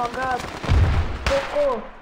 Calma, gato.